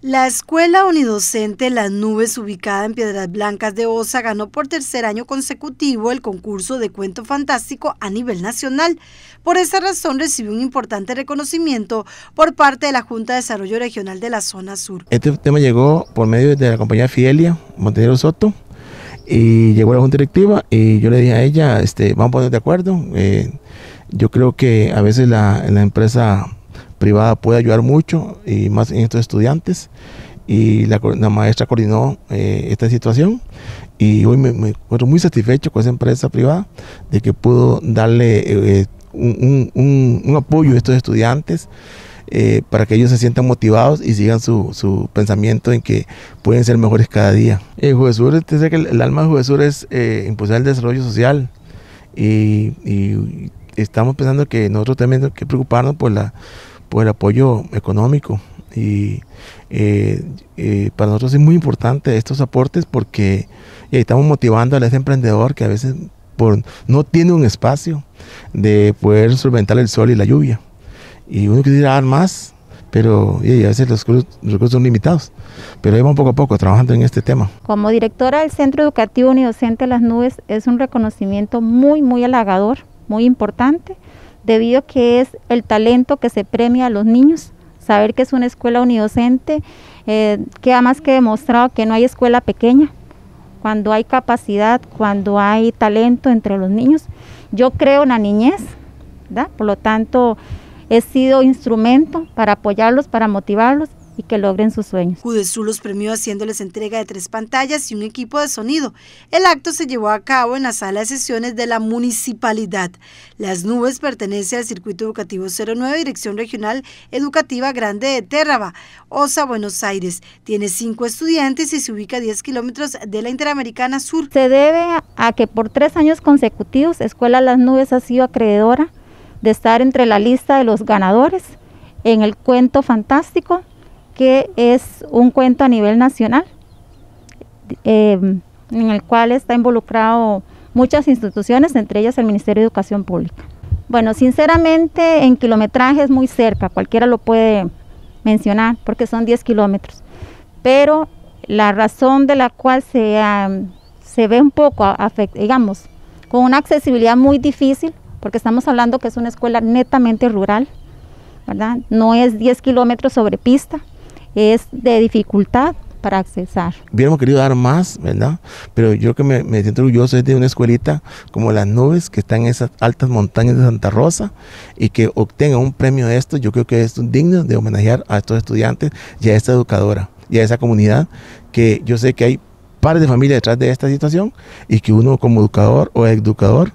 La escuela unidocente Las Nubes, ubicada en Piedras Blancas de Osa, ganó por tercer año consecutivo el concurso de cuento fantástico a nivel nacional. Por esa razón recibió un importante reconocimiento por parte de la Junta de Desarrollo Regional de la Zona Sur. Este tema llegó por medio de la compañía Fielia, Montenegro Soto, y llegó a la Junta Directiva y yo le dije a ella, este, vamos a poner de acuerdo. Eh, yo creo que a veces la empresa privada puede ayudar mucho y más en estos estudiantes. Y la, maestra coordinó eh, esta situación y hoy me, encuentro muy satisfecho con esa empresa privada de que pudo darle eh, un, apoyo a estos estudiantes eh, para que ellos se sientan motivados y sigan su, pensamiento en que pueden ser mejores cada día. Eh, que el, alma de Juvesur es impulsar el desarrollo social y, y estamos pensando que nosotros también tenemos que preocuparnos por la por el apoyo económico. Y eh, eh, para nosotros es muy importante estos aportes porque estamos motivando a ese emprendedor que a veces por, no tiene un espacio de poder solventar el sol y la lluvia. Y uno quiere dar más, pero a veces los recursos, son limitados. Pero vamos poco a poco trabajando en este tema. Como directora del Centro Educativo Unidocente Las Nubes es un reconocimiento muy, muy halagador, muy importante debido a que es el talento que se premia a los niños, saber que es una escuela unidocente, eh, queda más que demostrado que no hay escuela pequeña, cuando hay capacidad, cuando hay talento entre los niños. Yo creo en la niñez, por lo tanto he sido instrumento para apoyarlos, para motivarlos y que logren sus sueños. Judesur los premió haciéndoles entrega de tres pantallas y un equipo de sonido. El acto se llevó a cabo en la sala de sesiones de la municipalidad. Las Nubes pertenece al Circuito Educativo 09, Dirección Regional Educativa Grande de Térraba, Osa, Buenos Aires. Tiene cinco estudiantes y se ubica a 10 kilómetros de la Interamericana Sur. Se debe a que por tres años consecutivos Escuela Las Nubes ha sido acreedora de estar entre la lista de los ganadores en el cuento fantástico que es un cuento a nivel nacional, em, en el cual está involucrado muchas instituciones, entre ellas el Ministerio de Educación Pública. Bueno, sinceramente en kilometraje es muy cerca, cualquiera lo puede mencionar porque son 10 kilómetros, pero la razón de la cual se, se ve un poco, digamos, con una accesibilidad muy difícil, porque estamos hablando que es una escuela netamente rural, ¿verdad? No es 10 kilómetros sobre pista, es de dificultad para accesar. Hubiéramos querido dar más, ¿verdad? Pero yo que me, siento orgulloso de una escuelita como las nubes que están en esas altas montañas de Santa Rosa y que obtenga un premio de esto, yo creo que es digno de homenajear a estos estudiantes y a esta educadora y a esa comunidad que yo sé que hay pares de familia detrás de esta situación y que uno como educador o educador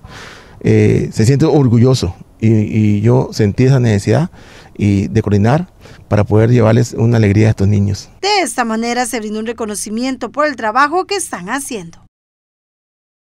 eh, se siente orgulloso y, yo sentí esa necesidad y de coordinar para poder llevarles una alegría a estos niños. De esta manera se brinda un reconocimiento por el trabajo que están haciendo.